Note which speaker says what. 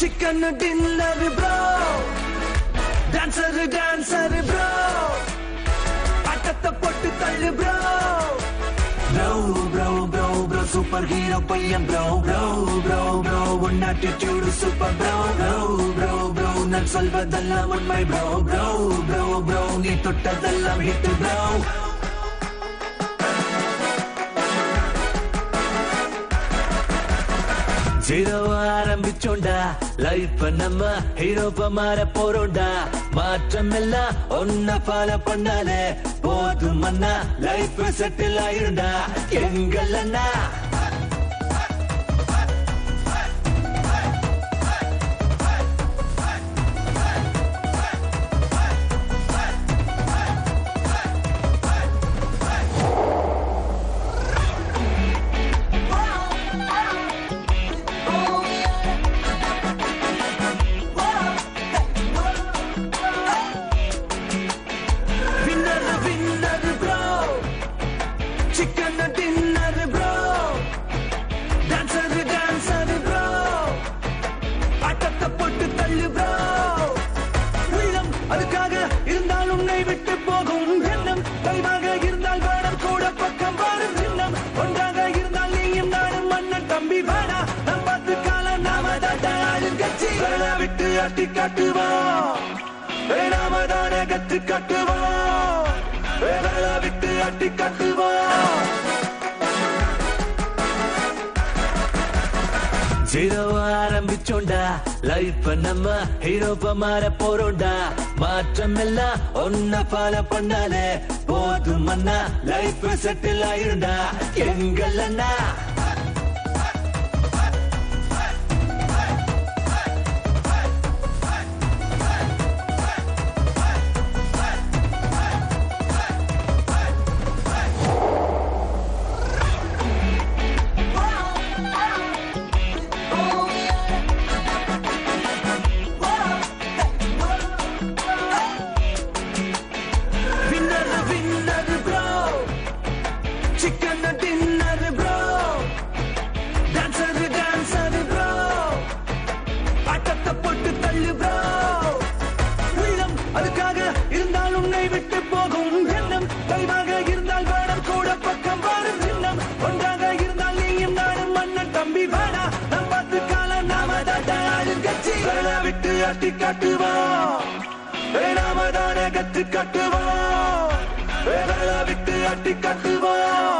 Speaker 1: Dinner bro dancer dancer bro பட்டத்தை போட்டு தள்ளு bro bro bro bro bro super hero பையன் ப்ரோ ப்ரோ ப்ரோ ப்ரோ உன் attitude super bro bro bro bro நான் சொல்வதெல்லாம் உண்மை ப்ரோ ப்ரோ ப்ரோ ப்ரோ நீ தொட்டதெல்லாம் ஹிட் ப்ரோ ஜீரோ ஆரம்பிச்சோண்டா. லைஃப் நம்ம ஹீரோப்ப மாற போறோண்டா. மாற்றம் எல்லாம் ஒன்ன பால பண்ணாலே போதும் அண்ணா. லைஃப் செட்டில் ஆயிருண்டா. எங்கள் அண்ணா dinner bro dancer dancer bro ஆட்டத்தை போட்டு தள்ளு ப்ரோ உள்ளம் அதுக்காக இருந்தால் உன்னை விட்டு போகும் எண்ணம். தெளிவாக இருந்தால் வேடம் கூட பக்கம் வரும் எண்ணம் ஒன்றாக இருந்தால் நீயும் நானும் மன்னன் தம்பி வேணா நம் பார்த்து காலம் நாம தாட்டாளும் கட்சி. வேணா விட்டு ஆட்டி காட்டுவோம். நாம கத்து கட்டுவோம். விட்டு அட்டி கட்டுவோம். ஜீரோ ஆரம்பிச்சோண்டா. லைஃப் நம்ம ஹீரோப்ப மாற போறோண்டா. மாற்றம் எல்லாம் ஒன்ன ஃபாலோ பண்ணாலே போதும் அண்ணா. லைஃப் செட்டில் ஆயிருண்டா. எங்கள் அண்ணா. விட்டு போகும் எண்ணம். தெளிவாக இருந்தால் வேடம் கூட பக்கம் வரும் எண்ணம். ஒன்றாக இருந்தால் நீயும் நானும் மன்னன் தம்பி வேணா நம் பார்த்து காலம் நாம தாட்டாளும் கட்சி. வேணா விட்டு ஆட்டி காட்டுவோம். நாம தானே கத்து கட்டுவோம். வேணா விட்டு ஆட்டி காட்டுவோம்.